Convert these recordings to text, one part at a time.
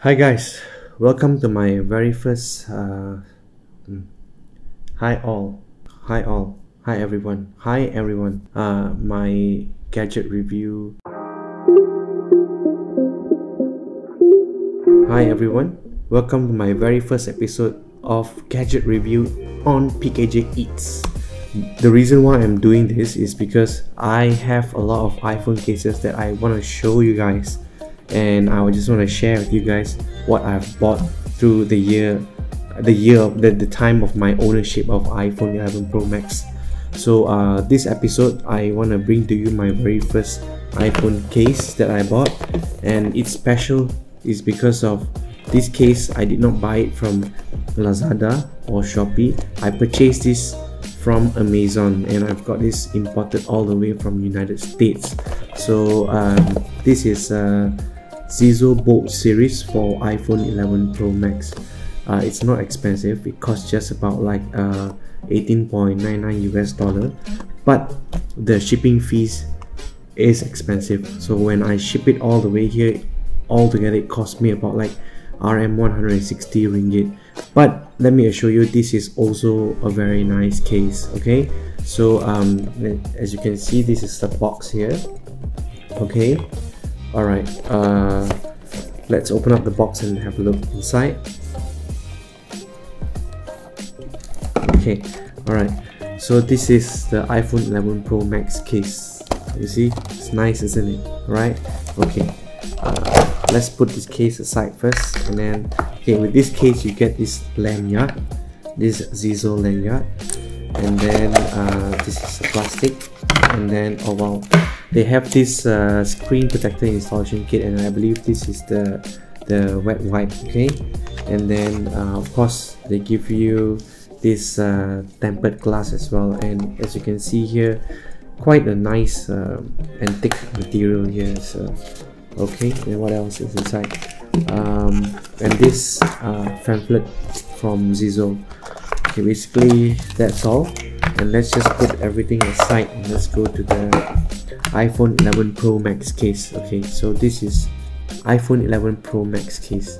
Hi guys, welcome to my very first. Uh, mm, hi all, hi all, hi everyone, hi everyone. Uh, my gadget review. Hi everyone, welcome to my very first episode of gadget review on PKJ Eats. The reason why I'm doing this is because I have a lot of iPhone cases that I want to show you guys and I just want to share with you guys what I've bought through the year the year the, the time of my ownership of iPhone 11 Pro Max. So uh, this episode I want to bring to you my very first iPhone case that I bought. And it's special is because of this case. I did not buy it from Lazada or Shopee. I purchased this from Amazon and I've got this imported all the way from United States. So um, this is uh, Zizo Bolt series for iPhone 11 Pro Max. Uh, it's not expensive. It costs just about like uh, 18.99 US dollar. But the shipping fees is expensive. So when I ship it all the way here altogether it cost me about like RM 160 ringgit. But let me assure you this is also a very nice case okay? So um, as you can see this is the box here okay all right uh, let's open up the box and have a look inside. Okay all right. So this is the iPhone 11 Pro Max case. You see it's nice isn't it? Right okay. Uh, let's put this case aside first and then okay with this case you get this lanyard this Zizo lanyard and then uh, this is a plastic and then oh wow they have this uh, screen protector installation kit and I believe this is the the wet wipe okay? And then uh, of course they give you this uh, tempered glass as well. And as you can see here quite a nice uh, and thick material here so okay? And what else is inside? Um, and this uh, pamphlet from Zizo okay basically that's all and let's just put everything aside and let's go to the iPhone 11 Pro Max case okay? So this is iPhone 11 Pro Max case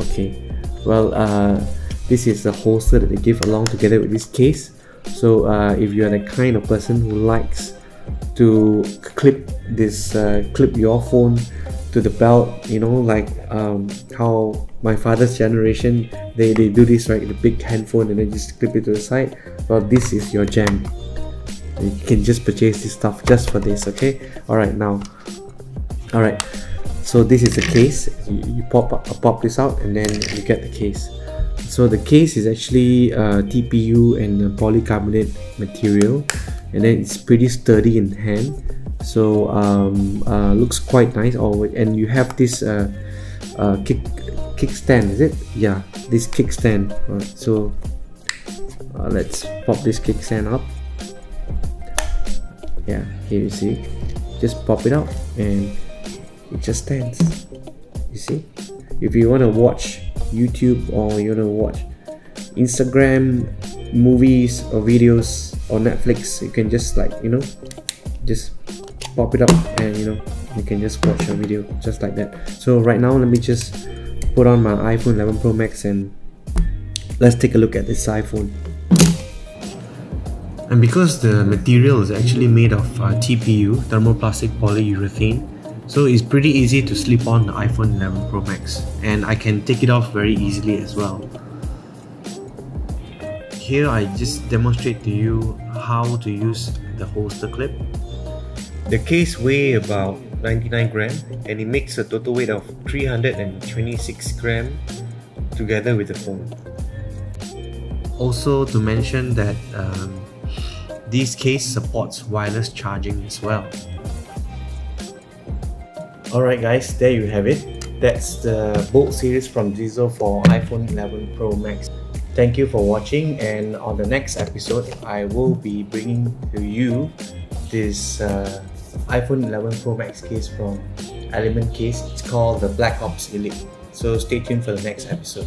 okay? Well uh, this is the holster that they give along together with this case. So uh, if you're the kind of person who likes to clip this uh, clip your phone to the belt you know like um, how my father's generation they, they do this right in the big handphone and then just clip it to the side. Well this is your gem you can just purchase this stuff just for this okay? All right now all right so this is the case. You, you pop uh, pop this out and then you get the case. So the case is actually uh, TPU and polycarbonate material and then it's pretty sturdy in hand. So um, uh, looks quite nice. Oh and you have this uh, uh, kick kickstand is it? Yeah this kickstand. Right, so uh, let's pop this kickstand up. Yeah here you see. Just pop it out and it just stands. You see? If you want to watch YouTube or you want to watch Instagram movies or videos or Netflix you can just like you know just pop it up and you know you can just watch a video just like that. So right now let me just put on my iPhone 11 Pro Max and let's take a look at this iPhone. And because the material is actually made of uh, TPU thermoplastic polyurethane so it's pretty easy to slip on the iPhone 11 Pro Max. And I can take it off very easily as well. Here I just demonstrate to you how to use the holster clip. The case weighs about 99 gram and it makes a total weight of 326 gram together with the phone. Also to mention that um, this case supports wireless charging as well. Alright guys, there you have it. That's the Bolt series from Zizo for iPhone 11 Pro Max. Thank you for watching and on the next episode I will be bringing to you this uh, iPhone 11 Pro Max case from Element Case. It's called the Black Ops Elite. So stay tuned for the next episode.